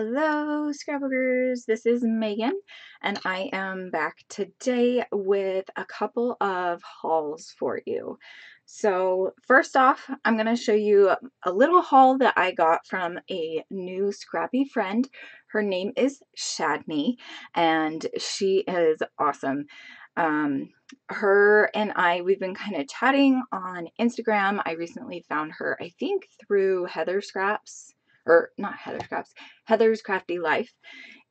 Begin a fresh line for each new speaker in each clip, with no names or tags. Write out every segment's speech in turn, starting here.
Hello, scrapbookers. This is Megan, and I am back today with a couple of hauls for you. So, first off, I'm going to show you a little haul that I got from a new scrappy friend. Her name is Shadnee, and she is awesome. Um, her and I, we've been kind of chatting on Instagram. I recently found her, I think, through Heather Scraps or not Heather's Crafts, Heather's Crafty Life.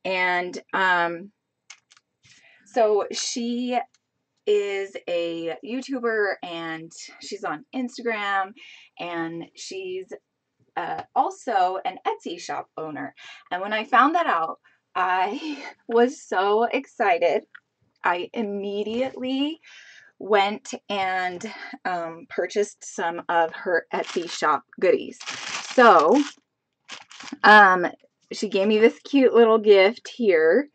And um, so she is a YouTuber and she's on Instagram and she's uh, also an Etsy shop owner. And when I found that out, I was so excited. I immediately went and um, purchased some of her Etsy shop goodies. So um, she gave me this cute little gift here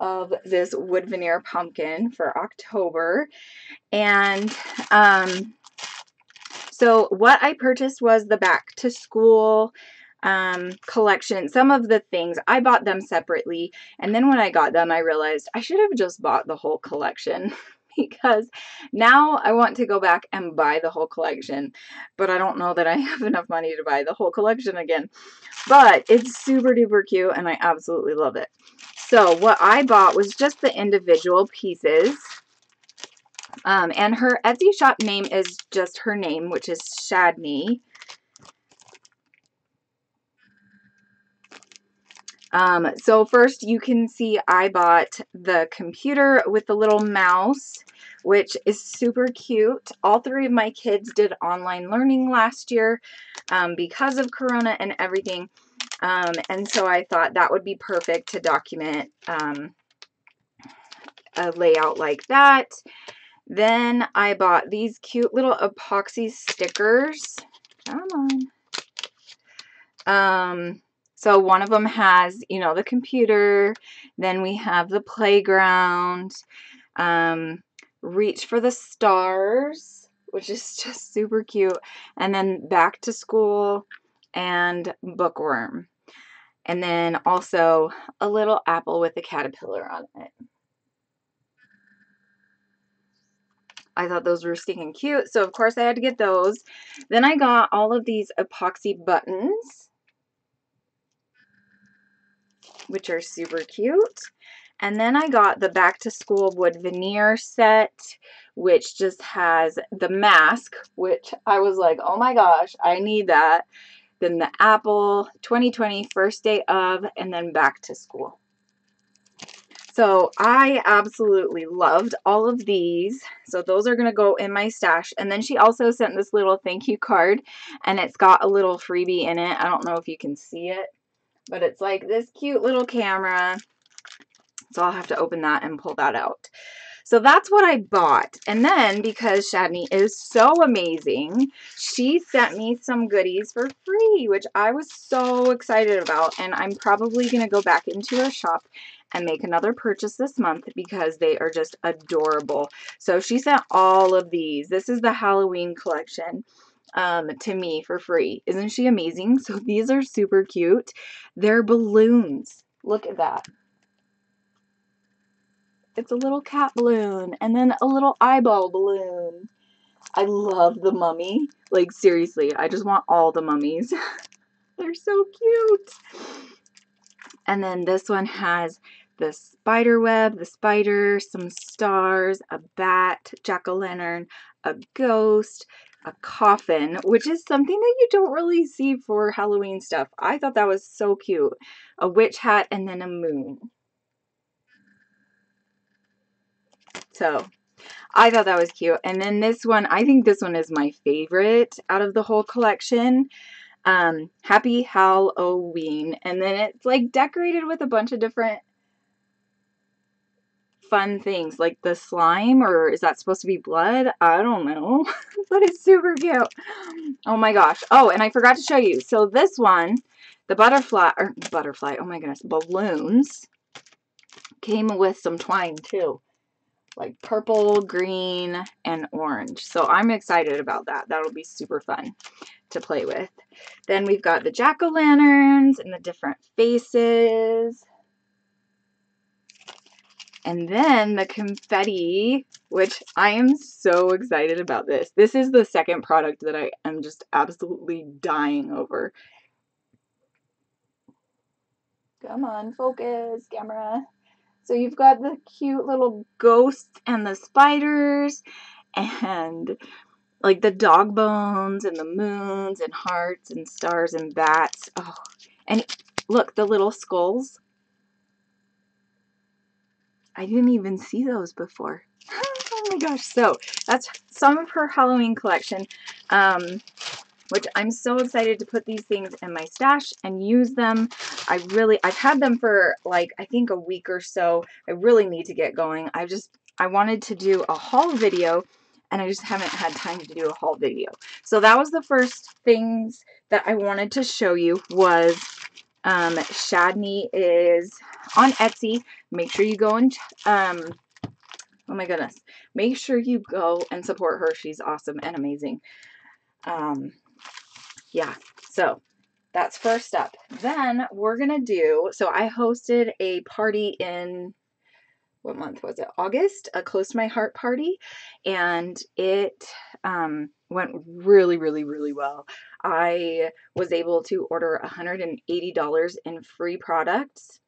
of this wood veneer pumpkin for October. And um, so what I purchased was the back to school um, collection. Some of the things, I bought them separately. And then when I got them, I realized I should have just bought the whole collection. because now I want to go back and buy the whole collection, but I don't know that I have enough money to buy the whole collection again. But it's super duper cute and I absolutely love it. So what I bought was just the individual pieces. Um, and her Etsy shop name is just her name, which is Shadnee. Um, so first you can see I bought the computer with the little mouse, which is super cute. All three of my kids did online learning last year um, because of Corona and everything. Um, and so I thought that would be perfect to document um, a layout like that. Then I bought these cute little epoxy stickers. Come on. Um, so one of them has, you know, the computer. Then we have the playground. Um, reach for the stars, which is just super cute. And then back to school and bookworm. And then also a little apple with a caterpillar on it. I thought those were stinking cute. So, of course, I had to get those. Then I got all of these epoxy buttons which are super cute. And then I got the back to school wood veneer set, which just has the mask, which I was like, oh my gosh, I need that. Then the apple 2020 first day of, and then back to school. So I absolutely loved all of these. So those are going to go in my stash. And then she also sent this little thank you card and it's got a little freebie in it. I don't know if you can see it. But it's like this cute little camera. So I'll have to open that and pull that out. So that's what I bought. And then because Shadnee is so amazing, she sent me some goodies for free, which I was so excited about. And I'm probably going to go back into her shop and make another purchase this month because they are just adorable. So she sent all of these. This is the Halloween collection um, to me for free. Isn't she amazing? So these are super cute. They're balloons. Look at that. It's a little cat balloon and then a little eyeball balloon. I love the mummy. Like, seriously, I just want all the mummies. They're so cute. And then this one has the spider web, the spider, some stars, a bat, jack-o'-lantern, a ghost, a coffin, which is something that you don't really see for Halloween stuff. I thought that was so cute. A witch hat and then a moon. So I thought that was cute. And then this one, I think this one is my favorite out of the whole collection. Um, Happy Halloween. And then it's like decorated with a bunch of different fun things like the slime or is that supposed to be blood? I don't know, but it's super cute. Oh my gosh. Oh, and I forgot to show you. So this one, the butterfly, or butterfly, oh my goodness, balloons came with some twine too. like purple, green, and orange. So I'm excited about that. That'll be super fun to play with. Then we've got the jack-o'-lanterns and the different faces. And then the confetti, which I am so excited about this. This is the second product that I am just absolutely dying over. Come on, focus, camera. So you've got the cute little ghosts and the spiders and like the dog bones and the moons and hearts and stars and bats. Oh, and look, the little skulls. I didn't even see those before. oh my gosh. So that's some of her Halloween collection, um, which I'm so excited to put these things in my stash and use them. I really, I've had them for like, I think a week or so. I really need to get going. I just, I wanted to do a haul video and I just haven't had time to do a haul video. So that was the first things that I wanted to show you was um, Shadnee is on Etsy. Make sure you go and, um, oh my goodness, make sure you go and support her. She's awesome and amazing. Um, yeah, so that's first up. Then we're going to do, so I hosted a party in, what month was it? August, a Close to My Heart party. And it um, went really, really, really well. I was able to order $180 in free products.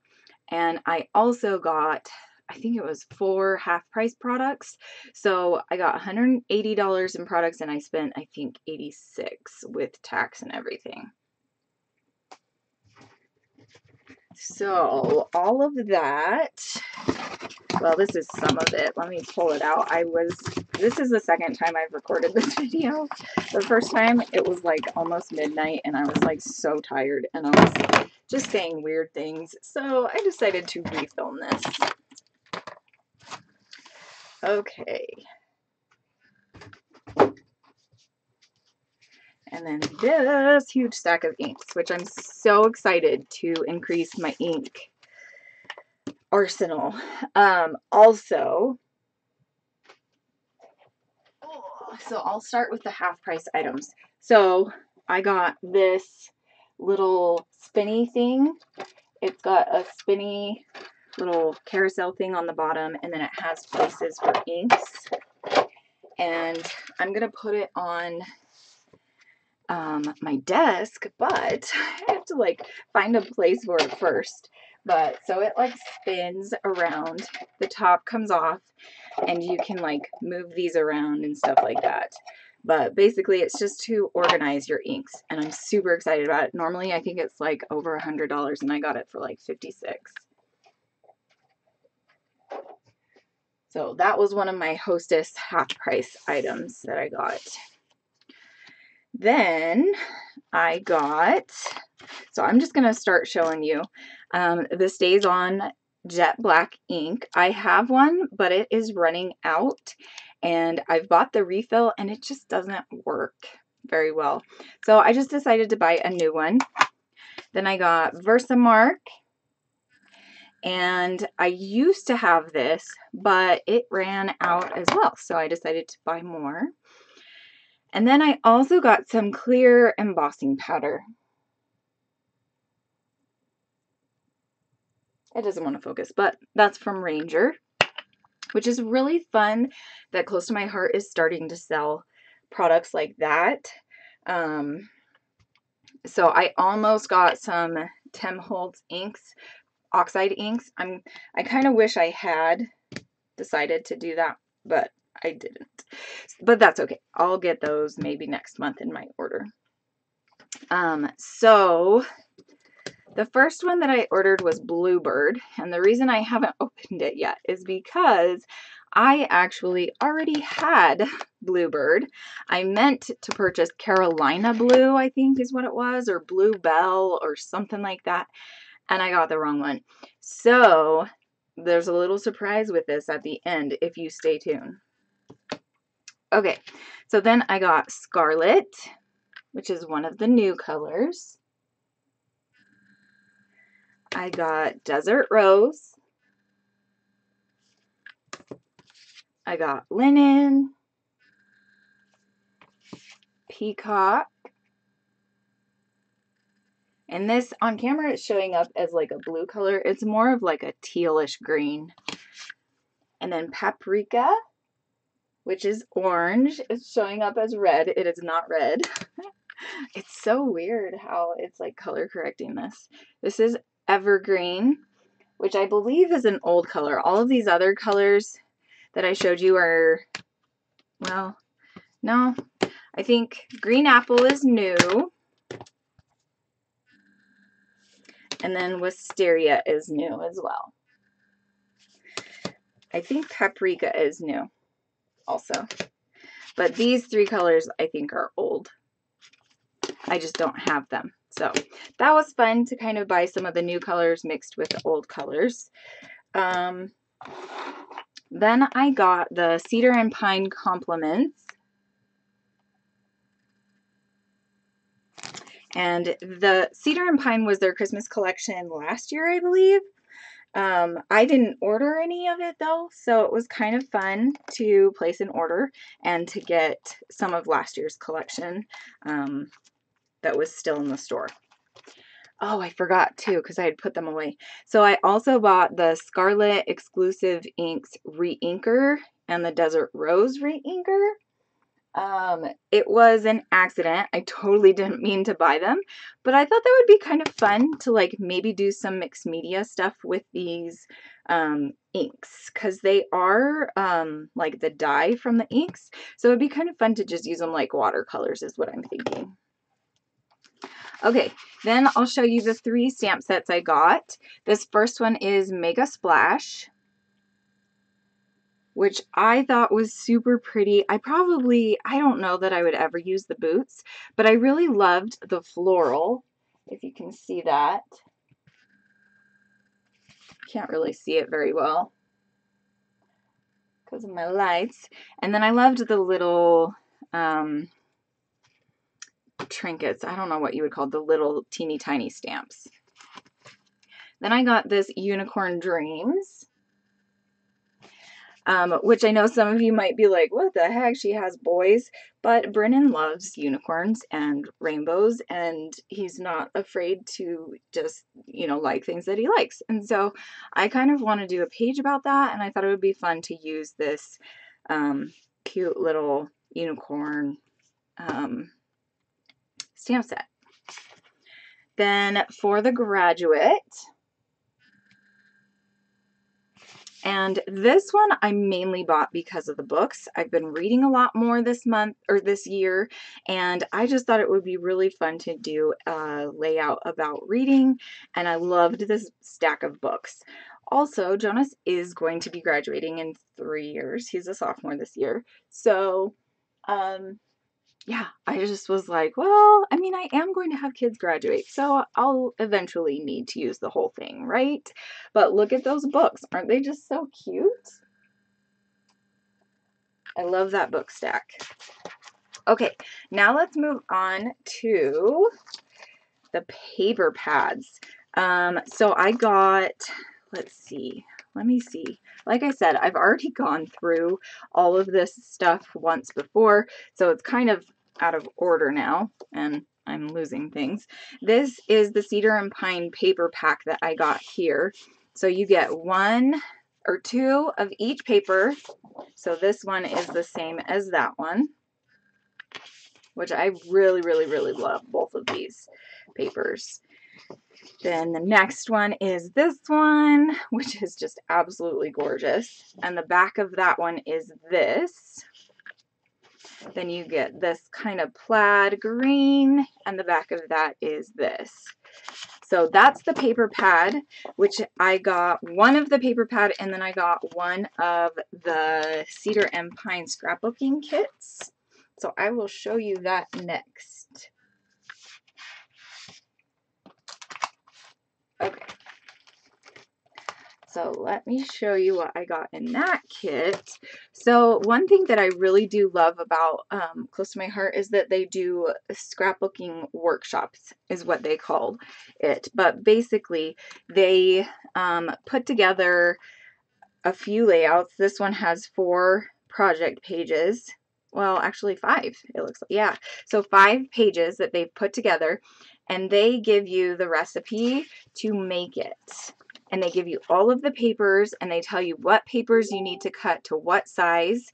And I also got, I think it was four half price products. So I got $180 in products and I spent, I think, 86 with tax and everything. So all of that, well, this is some of it. Let me pull it out. I was, this is the second time I've recorded this video. The first time it was like almost midnight and I was like so tired and I was just saying weird things. So I decided to refilm this. Okay. And then this huge stack of inks, which I'm so excited to increase my ink arsenal. Um, also, so I'll start with the half price items. So I got this little spinny thing. It's got a spinny little carousel thing on the bottom and then it has places for inks. And I'm going to put it on um, my desk, but I have to like find a place for it first. But so it like spins around, the top comes off, and you can like move these around and stuff like that. But basically, it's just to organize your inks, and I'm super excited about it. Normally, I think it's like over a hundred dollars, and I got it for like 56. So that was one of my Hostess half price items that I got. Then I got, so I'm just going to start showing you. Um, the StazOn Jet Black ink. I have one, but it is running out. And I've bought the refill and it just doesn't work very well. So I just decided to buy a new one. Then I got Versamark. And I used to have this, but it ran out as well. So I decided to buy more. And then I also got some clear embossing powder. It doesn't want to focus, but that's from Ranger, which is really fun that Close to My Heart is starting to sell products like that. Um, so I almost got some Tim Holtz inks, oxide inks. I'm I kind of wish I had decided to do that, but I didn't. But that's okay. I'll get those maybe next month in my order. Um, so the first one that I ordered was Bluebird. And the reason I haven't opened it yet is because I actually already had Bluebird. I meant to purchase Carolina Blue, I think is what it was, or Bluebell or something like that. And I got the wrong one. So there's a little surprise with this at the end if you stay tuned. Okay, so then I got Scarlet, which is one of the new colors. I got Desert Rose. I got linen, peacock, and this on camera it's showing up as like a blue color. It's more of like a tealish green. And then paprika, which is orange, is showing up as red. It is not red. it's so weird how it's like color correcting this. This is evergreen, which I believe is an old color. All of these other colors that I showed you are, well, no, I think green apple is new. And then wisteria is new as well. I think paprika is new also. But these three colors I think are old. I just don't have them. So that was fun to kind of buy some of the new colors mixed with the old colors. Um, then I got the Cedar and Pine Complements. And the Cedar and Pine was their Christmas collection last year, I believe. Um, I didn't order any of it though, so it was kind of fun to place an order and to get some of last year's collection um, that was still in the store. Oh, I forgot too because I had put them away. So I also bought the Scarlet Exclusive Inks Reinker and the Desert Rose Reinker. Um, it was an accident. I totally didn't mean to buy them, but I thought that would be kind of fun to like maybe do some mixed media stuff with these um, inks because they are um, like the dye from the inks. So it'd be kind of fun to just use them like watercolors is what I'm thinking. Okay, then I'll show you the three stamp sets I got. This first one is Mega Splash which I thought was super pretty. I probably, I don't know that I would ever use the boots, but I really loved the floral, if you can see that. Can't really see it very well because of my lights. And then I loved the little um, trinkets. I don't know what you would call the little teeny tiny stamps. Then I got this Unicorn Dreams um, which I know some of you might be like, what the heck? She has boys. But Brennan loves unicorns and rainbows, and he's not afraid to just, you know, like things that he likes. And so I kind of want to do a page about that, and I thought it would be fun to use this um, cute little unicorn um, stamp set. Then for the graduate, And this one I mainly bought because of the books. I've been reading a lot more this month or this year, and I just thought it would be really fun to do a layout about reading, and I loved this stack of books. Also, Jonas is going to be graduating in three years. He's a sophomore this year. So, um, yeah, I just was like, well, I mean, I am going to have kids graduate, so I'll eventually need to use the whole thing, right? But look at those books. Aren't they just so cute? I love that book stack. Okay, now let's move on to the paper pads. Um, so I got, let's see, let me see. Like I said, I've already gone through all of this stuff once before, so it's kind of out of order now and I'm losing things. This is the Cedar and Pine paper pack that I got here. So you get one or two of each paper. So this one is the same as that one, which I really, really, really love both of these papers. Then the next one is this one, which is just absolutely gorgeous. And the back of that one is this. Then you get this kind of plaid green, and the back of that is this. So that's the paper pad, which I got one of the paper pad, and then I got one of the Cedar and Pine scrapbooking kits. So I will show you that next. Okay. So let me show you what I got in that kit. So one thing that I really do love about um, Close to My Heart is that they do scrapbooking workshops is what they call it. But basically they um, put together a few layouts. This one has four project pages. Well, actually five, it looks like. Yeah. So five pages that they've put together and they give you the recipe to make it. And they give you all of the papers and they tell you what papers you need to cut to what size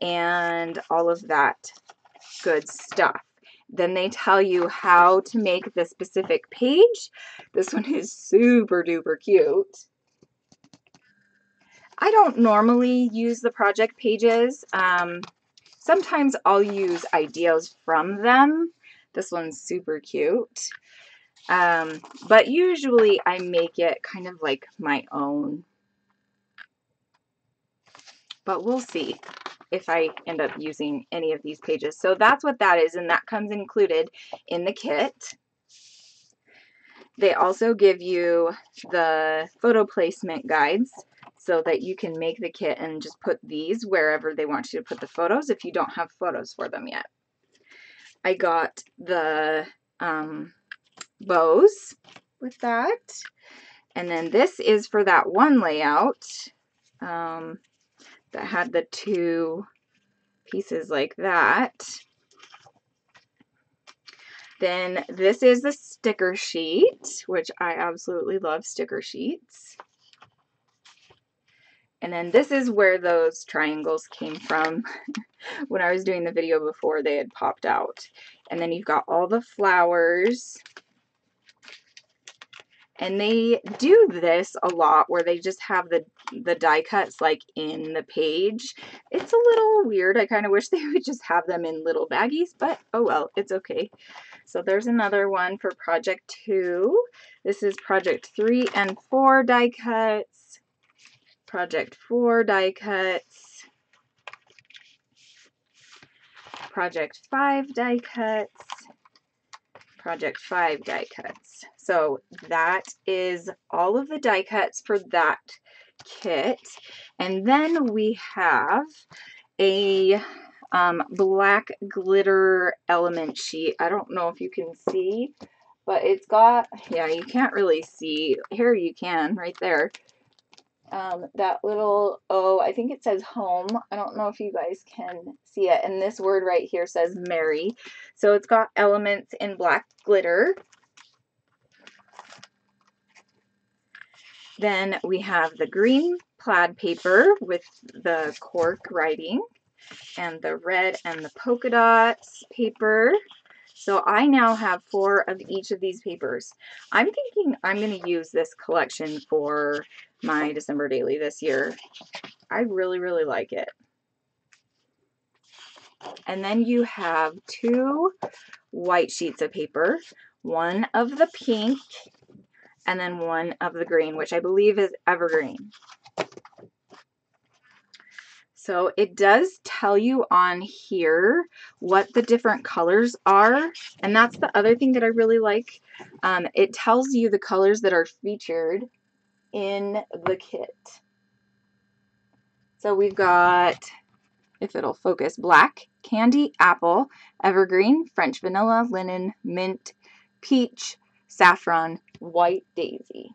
and all of that good stuff. Then they tell you how to make the specific page. This one is super duper cute. I don't normally use the project pages. Um, sometimes I'll use ideas from them. This one's super cute. Um, but usually I make it kind of like my own. But we'll see if I end up using any of these pages. So that's what that is, and that comes included in the kit. They also give you the photo placement guides so that you can make the kit and just put these wherever they want you to put the photos if you don't have photos for them yet. I got the um, bows with that. And then this is for that one layout. Um, that had the two pieces like that. Then this is the sticker sheet, which I absolutely love sticker sheets. And then this is where those triangles came from. when I was doing the video before, they had popped out. And then you've got all the flowers. And they do this a lot where they just have the, the die cuts like in the page. It's a little weird. I kind of wish they would just have them in little baggies, but oh well, it's okay. So there's another one for project two. This is project three and four die cuts. Project four die cuts. Project five die cuts. Project 5 die cuts. So that is all of the die cuts for that kit. And then we have a um, black glitter element sheet. I don't know if you can see, but it's got, yeah, you can't really see. Here you can, right there um, that little O, I think it says home. I don't know if you guys can see it. And this word right here says Mary. So it's got elements in black glitter. Then we have the green plaid paper with the cork writing and the red and the polka dots paper. So I now have four of each of these papers. I'm thinking I'm going to use this collection for my December daily this year. I really, really like it. And then you have two white sheets of paper, one of the pink and then one of the green, which I believe is evergreen. So it does tell you on here what the different colors are. And that's the other thing that I really like. Um, it tells you the colors that are featured in the kit. So we've got, if it'll focus, black, candy, apple, evergreen, French vanilla, linen, mint, peach, saffron, white daisy.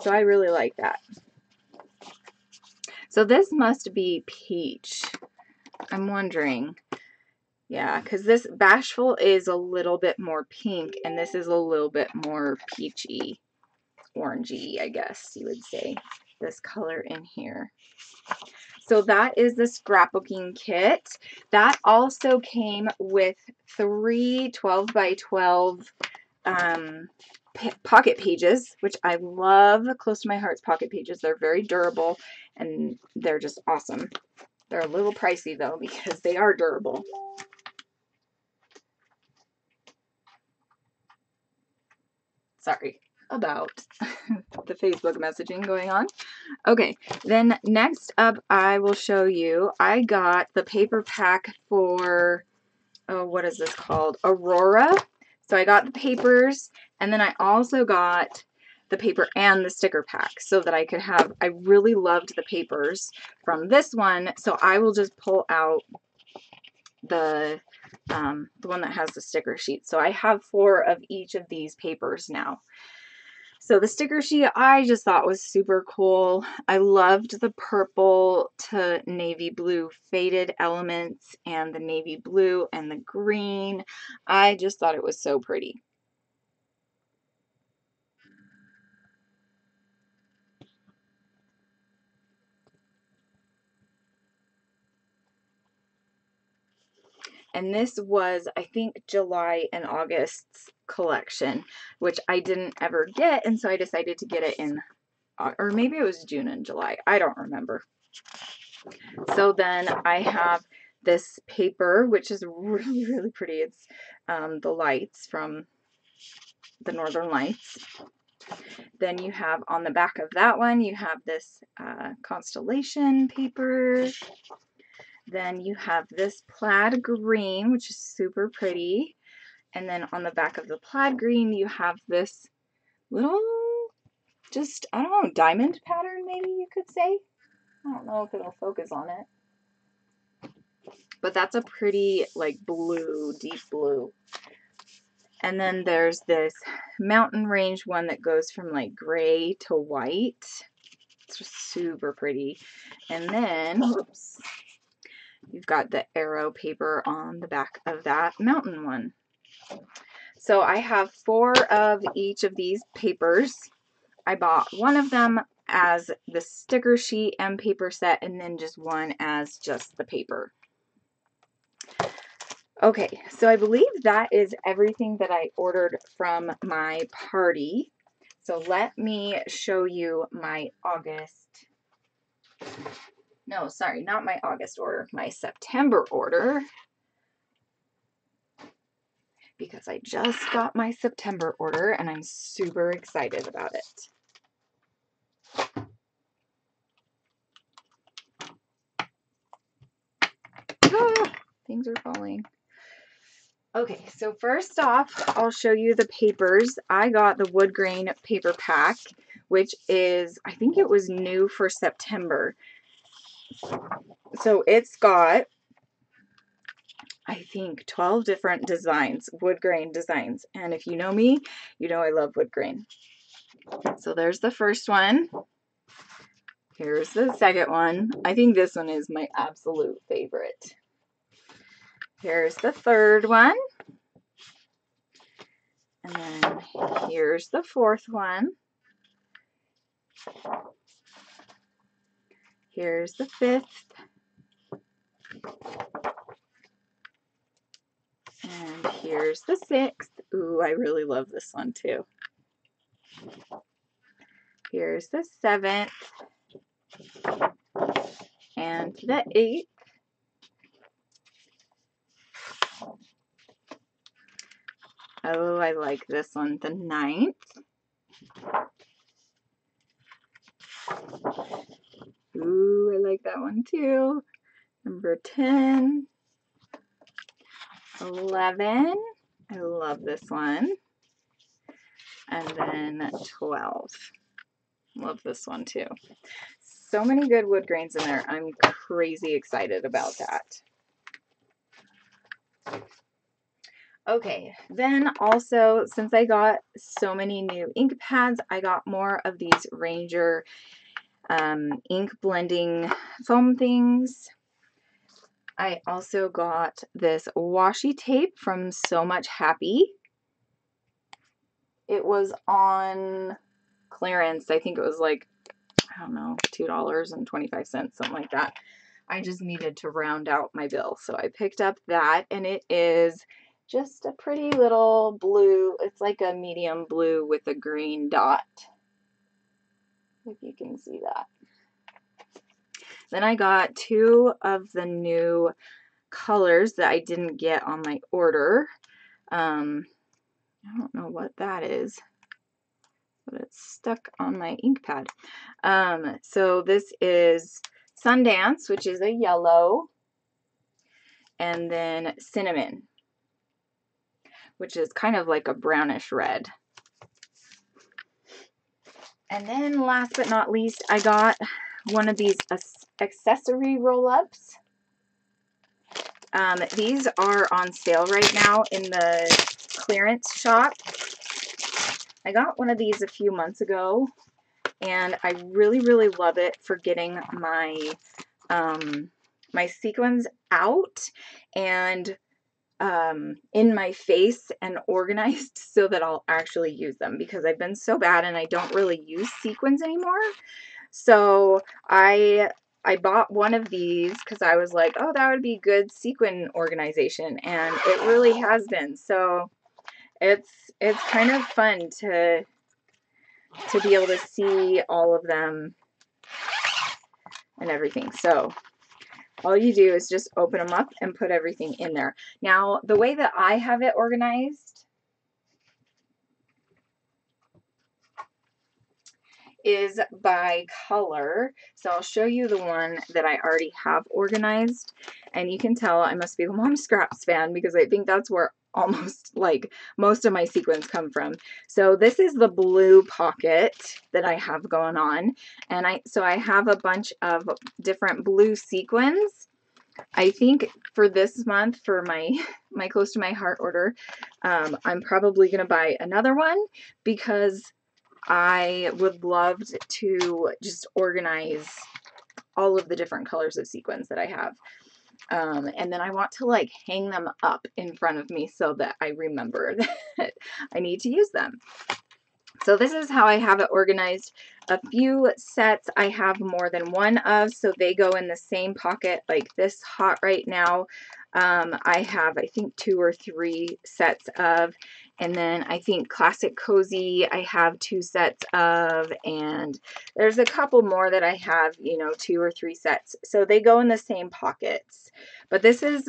So I really like that. So this must be peach. I'm wondering. Yeah, because this Bashful is a little bit more pink, and this is a little bit more peachy, orangey, I guess you would say, this color in here. So that is the scrapbooking kit. That also came with three 12 by 12 um, pocket pages, which I love close to my heart's pocket pages. They're very durable and they're just awesome. They're a little pricey though because they are durable. Sorry about the Facebook messaging going on. Okay, then next up I will show you, I got the paper pack for, oh, what is this called? Aurora. So I got the papers and then I also got the paper and the sticker pack so that I could have, I really loved the papers from this one. So I will just pull out the, um, the one that has the sticker sheet. So I have four of each of these papers now. So the sticker sheet I just thought was super cool. I loved the purple to navy blue faded elements and the navy blue and the green. I just thought it was so pretty. And this was, I think, July and August's collection, which I didn't ever get. And so I decided to get it in, or maybe it was June and July. I don't remember. So then I have this paper, which is really, really pretty. It's um, the lights from the Northern Lights. Then you have on the back of that one, you have this uh, constellation paper. Then you have this plaid green, which is super pretty. And then on the back of the plaid green, you have this little, just, I don't know, diamond pattern, maybe you could say. I don't know if it'll focus on it. But that's a pretty, like, blue, deep blue. And then there's this mountain range one that goes from, like, gray to white. It's just super pretty. And then, oops, You've got the arrow paper on the back of that mountain one. So I have four of each of these papers. I bought one of them as the sticker sheet and paper set and then just one as just the paper. Okay, so I believe that is everything that I ordered from my party. So let me show you my August no, sorry, not my August order, my September order. Because I just got my September order and I'm super excited about it. Ah, things are falling. Okay, so first off, I'll show you the papers. I got the wood grain paper pack, which is, I think it was new for September. So it's got, I think, 12 different designs, wood grain designs. And if you know me, you know I love wood grain. So there's the first one. Here's the second one. I think this one is my absolute favorite. Here's the third one. And then here's the fourth one. Here's the fifth. And here's the sixth. Ooh, I really love this one too. Here's the seventh. And the eighth. Oh, I like this one. The ninth. Ooh, I like that one too. Number 10. 11. I love this one. And then 12. Love this one too. So many good wood grains in there. I'm crazy excited about that. Okay, then also, since I got so many new ink pads, I got more of these Ranger um, ink blending foam things. I also got this washi tape from So Much Happy. It was on clearance. I think it was like, I don't know, $2.25, something like that. I just needed to round out my bill. So I picked up that and it is just a pretty little blue. It's like a medium blue with a green dot if you can see that. Then I got two of the new colors that I didn't get on my order. Um, I don't know what that is, but it's stuck on my ink pad. Um, so this is Sundance, which is a yellow, and then Cinnamon, which is kind of like a brownish red. And then last but not least, I got one of these accessory roll-ups. Um, these are on sale right now in the clearance shop. I got one of these a few months ago and I really, really love it for getting my, um, my sequins out and um, in my face and organized so that I'll actually use them because I've been so bad and I don't really use sequins anymore. So I I bought one of these because I was like, oh, that would be good sequin organization, and it really has been. So it's it's kind of fun to to be able to see all of them and everything. So all you do is just open them up and put everything in there. Now, the way that I have it organized is by color. So I'll show you the one that I already have organized. And you can tell I must be the Mom Scraps fan because I think that's where almost like most of my sequins come from. So this is the blue pocket that I have going on. And I so I have a bunch of different blue sequins. I think for this month, for my, my close to my heart order, um, I'm probably going to buy another one because I would love to just organize all of the different colors of sequins that I have. Um, and then I want to like hang them up in front of me so that I remember that I need to use them. So this is how I have it organized. A few sets I have more than one of, so they go in the same pocket like this hot right now. Um, I have, I think, two or three sets of, and then I think Classic Cozy I have two sets of, and there's a couple more that I have, you know, two or three sets. So they go in the same pockets. But this is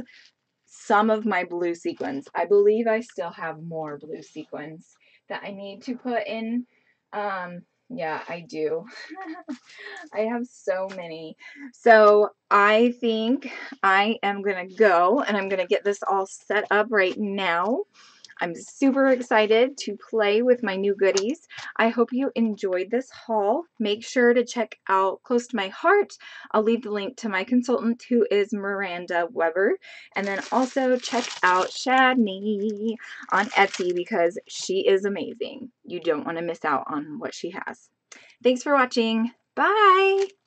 some of my blue sequins. I believe I still have more blue sequins that I need to put in. Um, yeah, I do. I have so many. So I think I am going to go and I'm going to get this all set up right now. I'm super excited to play with my new goodies. I hope you enjoyed this haul. Make sure to check out Close to My Heart. I'll leave the link to my consultant who is Miranda Webber. And then also check out Shadnee on Etsy because she is amazing. You don't want to miss out on what she has. Thanks for watching. Bye!